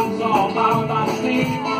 Spots all powered by steam.